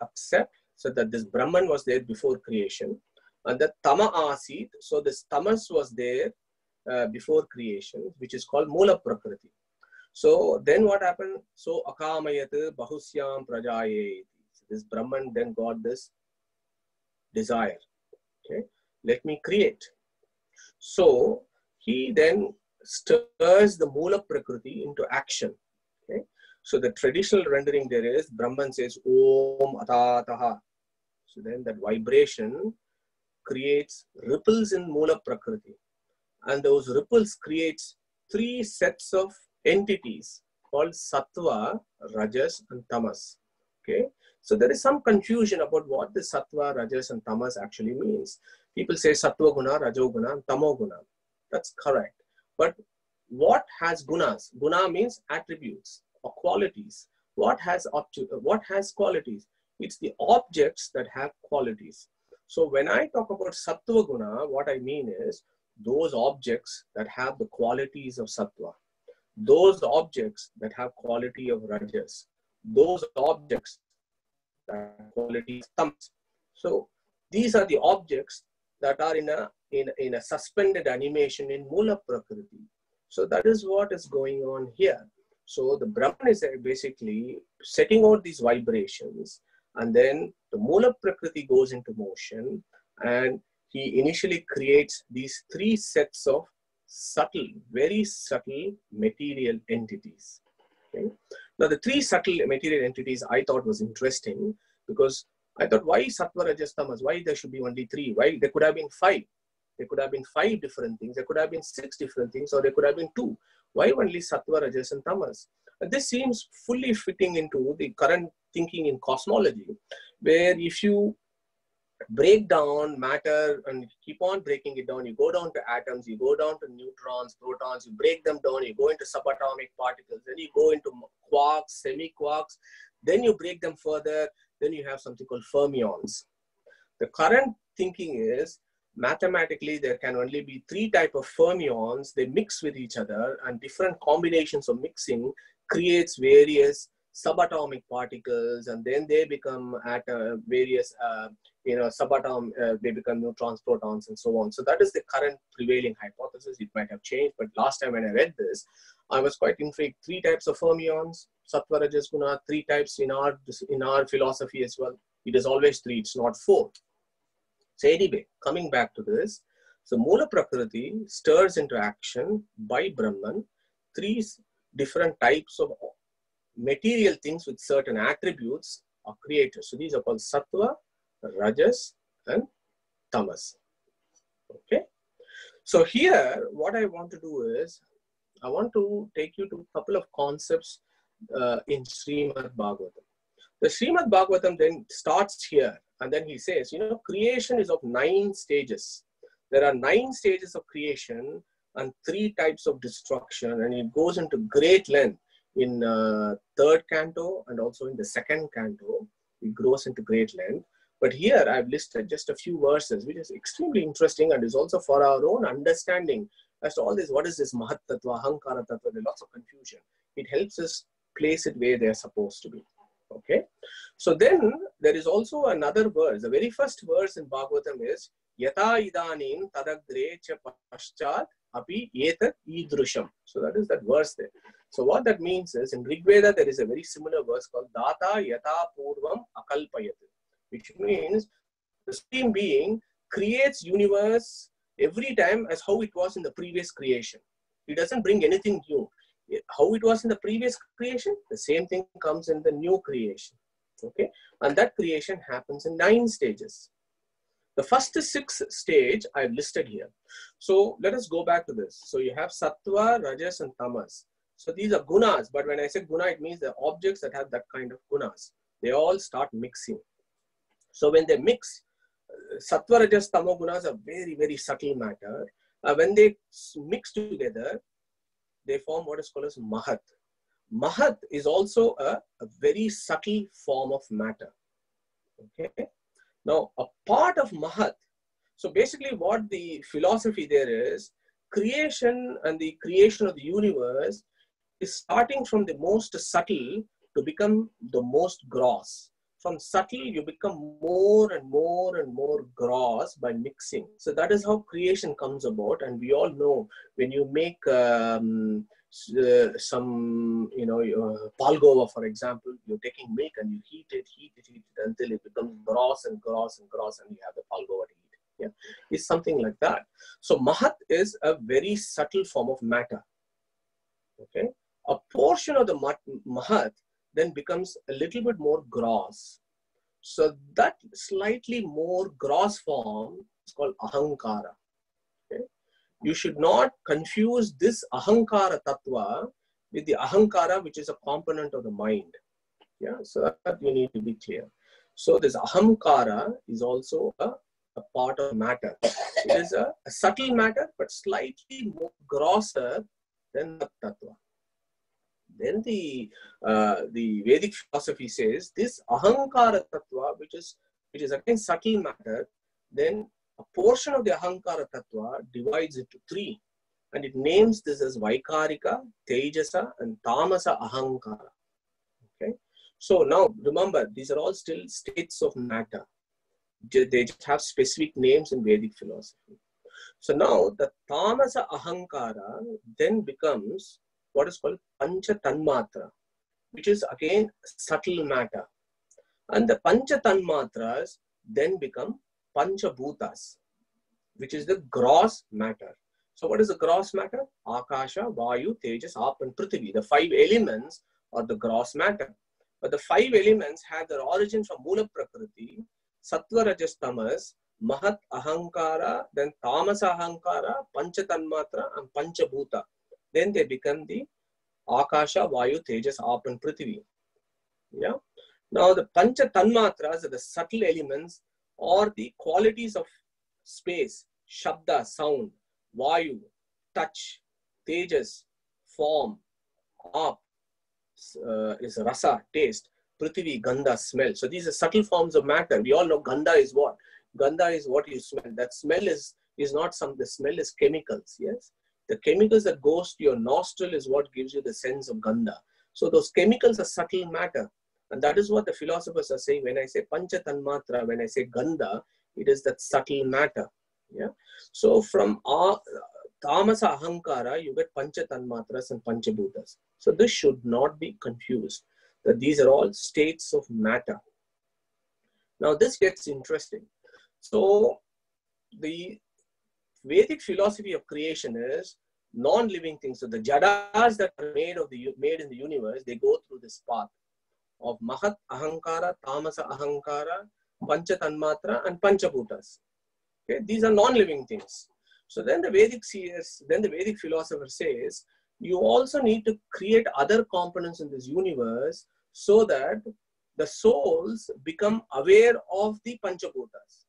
accept so that this Brahman was there before creation, and that Tama Asit, so this Tamas was there uh, before creation, which is called Mula Prakriti. So then what happened? So Akamayat Bahusyam Prajaye. This Brahman then got this desire. Okay, let me create. So he then stirs the Mula Prakriti into action. So the traditional rendering there is Brahman says Om Atataha. So then that vibration creates ripples in Mula Prakriti. And those ripples creates three sets of entities called Sattva, Rajas, and Tamas. Okay, so there is some confusion about what the Sattva, Rajas, and Tamas actually means. People say Sattva Guna, Rajo Guna, and Tamo Guna. That's correct. But what has gunas? Guna means attributes qualities. What has what has qualities? It's the objects that have qualities. So when I talk about Sattva Guna, what I mean is those objects that have the qualities of Sattva, those objects that have quality of Rajas, those objects that quality of Tamas. So these are the objects that are in a, in, in a suspended animation in Mula Prakriti. So that is what is going on here. So the Brahman is uh, basically setting out these vibrations and then the Mula Prakriti goes into motion and he initially creates these three sets of subtle, very subtle material entities. Okay? Now the three subtle material entities I thought was interesting because I thought why Sattva Rajas Tamas? Why there should be only three? Why there could have been five? There could have been five different things. There could have been six different things, or there could have been two. Why only Sattva, Rajas, and Tamas? This seems fully fitting into the current thinking in cosmology, where if you break down matter and keep on breaking it down, you go down to atoms, you go down to neutrons, protons, you break them down, you go into subatomic particles, then you go into quarks, semi-quarks, then you break them further, then you have something called fermions. The current thinking is mathematically there can only be three type of fermions. They mix with each other and different combinations of mixing creates various subatomic particles and then they become at uh, various uh, you know subatom uh, they become neutrons protons and so on. So that is the current prevailing hypothesis. It might have changed but last time when i read this i was quite intrigued. Three types of fermions sattva rajas guna three types in our in our philosophy as well. It is always three it's not four so anyway, coming back to this, so Mula Prakriti stirs into action by Brahman three different types of material things with certain attributes are created. So these are called Sattva, Rajas, and Tamas. Okay. So here, what I want to do is, I want to take you to a couple of concepts uh, in Srimad Bhagavatam. The Srimad Bhagavatam then starts here and then he says, you know, creation is of nine stages. There are nine stages of creation and three types of destruction. And it goes into great length in uh, third canto and also in the second canto. It grows into great length. But here I've listed just a few verses, which is extremely interesting and is also for our own understanding as to all this. What is this Mahat Tattva, Ahankara Tattva? There's lots of confusion. It helps us place it where they're supposed to be. Okay. So then there is also another verse. The very first verse in Bhagavatam is Yata idanim tadagre cha paschat api etat idrusham. So that is that verse there. So what that means is in Rigveda there is a very similar verse called Data Yata Purvam Akalpayat, which means the Supreme Being creates universe every time as how it was in the previous creation. He doesn't bring anything new how it was in the previous creation, the same thing comes in the new creation. Okay, and that creation happens in nine stages. The first six stage I've listed here. So let us go back to this. So you have sattva, rajas, and tamas. So these are gunas, but when I say guna, it means the objects that have that kind of gunas. They all start mixing. So when they mix, sattva, rajas, tamo gunas are very, very subtle matter. Uh, when they mix together, they form what is called as Mahat. Mahat is also a, a very subtle form of matter. Okay. Now, a part of Mahat, so basically what the philosophy there is, creation and the creation of the universe is starting from the most subtle to become the most gross. from subtle you become more and more and more gross by mixing so that is how creation comes about and we all know when you make um, uh, some you know uh, palgova for example you're taking milk and you heat it heat it heat it until it becomes gross and gross and gross and you have the palgova to eat yeah it's something like that so mahat is a very subtle form of matter okay a portion of the mahat then becomes a little bit more gross. So that slightly more gross form is called ahankara. You should not confuse this ahankara tattva with the ahankara, which is a component of the mind. Yeah, so that you need to be clear. So this ahankara is also a, a part of matter. It is a, a subtle matter, but slightly more grosser than the tattva. Then the uh, the Vedic philosophy says this ahankara tattva, which is which is again subtle matter, then a portion of the ahankara tattva divides into three, and it names this as Vaikarika, Tejasa, and Tamasa ahankara. Okay, so now remember these are all still states of matter. They just have specific names in Vedic philosophy. So now the Tamasa ahankara then becomes what is called Pancha Tanmatra, which is again subtle matter. And the Pancha Tanmatras then become Pancha Bhutas, which is the gross matter. So what is the gross matter? Akasha, Vayu, Tejas, Ap and Prithvi. The five elements are the gross matter. But the five elements have their origin from Mula Prakriti, Sattva Rajas Tamas, Mahat Ahankara, then Tamas Ahankara, Pancha Tanmatra and Pancha Bhuta. Then they become the Akasha, Vayu, Tejas, Ap and Prithvi. Yeah. Now the Pancha Tanmatras are the subtle elements or the qualities of space, Shabda, sound, Vayu, touch, Tejas, form, Ap uh, is rasa, taste, Prithvi, Gandha, smell. So these are subtle forms of matter. We all know Gandha is what? Gandha is what you smell. That smell is, is not some, the smell is chemicals, yes? The chemicals that goes to your nostril is what gives you the sense of gandha. So those chemicals are subtle matter. And that is what the philosophers are saying. When I say pancha tanmatra, when I say gandha, it is that subtle matter. Yeah. So from our tamasa ahankara, you get pancha tanmatras and panchabhutas. So this should not be confused. That these are all states of matter. Now this gets interesting. So the Vedic philosophy of creation is non-living things. So the jadas that are made of the made in the universe, they go through this path of Mahat Ahankara, Tamasa Ahankara, Pancha Tanmatra, and Panchabhutas. Okay, these are non-living things. So then the Vedic sees, then the Vedic philosopher says, you also need to create other components in this universe so that the souls become aware of the Panchabhutas.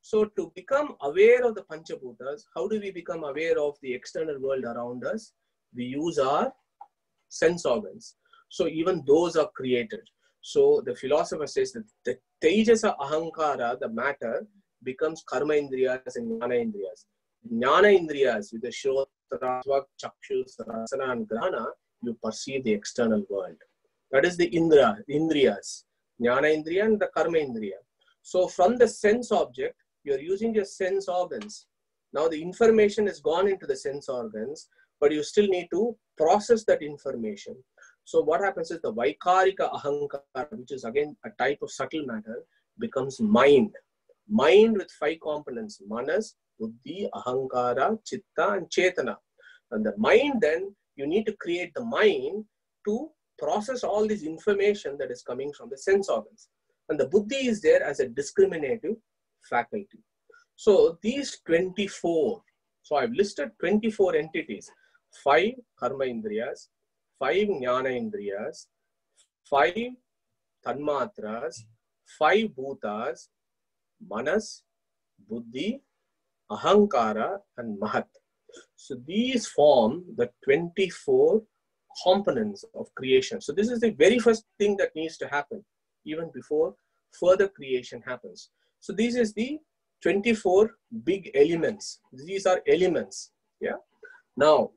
So to become aware of the Panchabhutas, how do we become aware of the external world around us? We use our sense organs. So even those are created. So the philosopher says that the Tejasa Ahankara, the matter, becomes Karma Indriyas and Jnana Indriyas. Jnana Indriyas, with the Shrotra, Chakshus, Rasana and Grana, you perceive the external world. That is the Indra, Indriyas. Jnana Indriya and the Karma Indriya. So from the sense object, you're using your sense organs. Now the information has gone into the sense organs, but you still need to process that information. So what happens is the Vaikarika Ahankara, which is again a type of subtle matter, becomes mind. Mind with five components, Manas, Buddhi, Ahankara, Chitta and Chetana. And the mind then, you need to create the mind to process all this information that is coming from the sense organs. And the Buddhi is there as a discriminative faculty. So these 24, so I've listed 24 entities, five karma indriyas, five jnana indriyas, five tanmatras, five bhutas, manas, buddhi, ahankara, and mahat. So these form the 24 components of creation. So this is the very first thing that needs to happen even before further creation happens. So this is the 24 big elements. These are elements. Yeah. Now,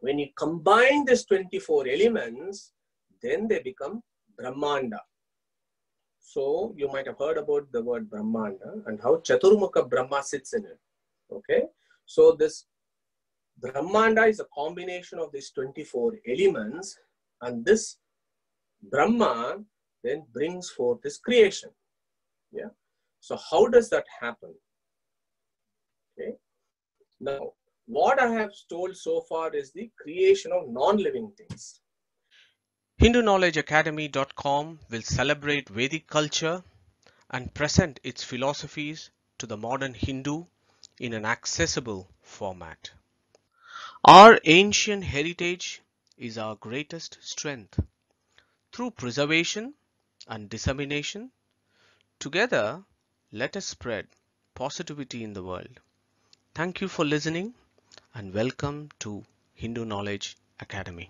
when you combine these 24 elements, then they become Brahmanda. So you might have heard about the word Brahmanda and how Chaturmukha Brahma sits in it. Okay. So this Brahmanda is a combination of these 24 elements and this Brahma then brings forth this creation. Yeah. So how does that happen? Okay. Now, what I have told so far is the creation of non-living things. HinduKnowledgeAcademy.com will celebrate Vedic culture and present its philosophies to the modern Hindu in an accessible format. Our ancient heritage is our greatest strength. Through preservation and dissemination, together let us spread positivity in the world. Thank you for listening and welcome to Hindu Knowledge Academy.